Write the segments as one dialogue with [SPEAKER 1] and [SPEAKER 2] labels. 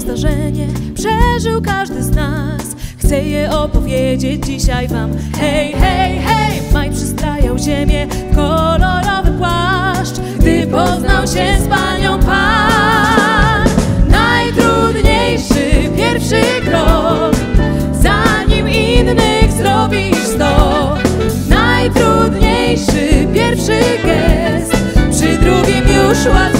[SPEAKER 1] zdarzenie przeżył każdy z nas. Chcę je opowiedzieć dzisiaj wam. Hej, hej, hej! Maj przystrajał ziemię w kolorowy płaszcz Gdy poznał się z panią Pan. Najtrudniejszy pierwszy krok Zanim innych zrobisz sto. Najtrudniejszy pierwszy gest Przy drugim już łatwiej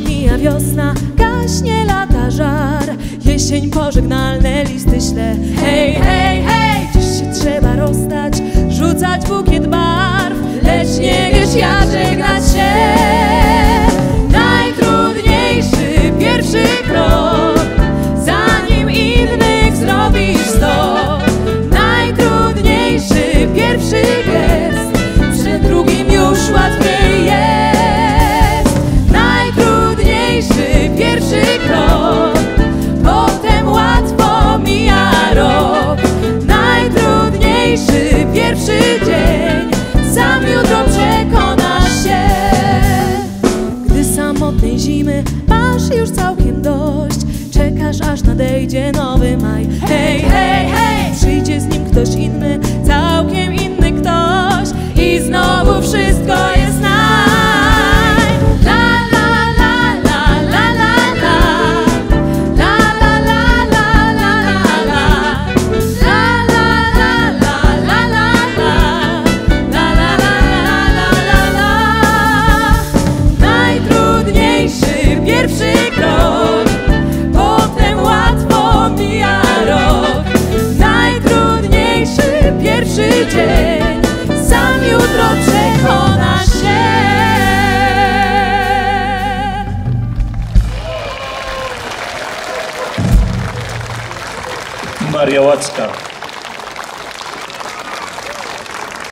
[SPEAKER 1] mija wiosna, gaśnie lata żar. Jesień pożegnalne listy śle. Hej, hej, hej, dziś się trzeba rozstać Rzucać bukiet barw. Lecz nie wiesz jak żegnać się masz już całkiem dość. Czekasz aż nadejdzie nowy maj. Hej, hej, hej! Przyjdzie z nim ktoś inny, całkiem inny ktoś. I znowu wszystko Sam jutro
[SPEAKER 2] Maria Łacka.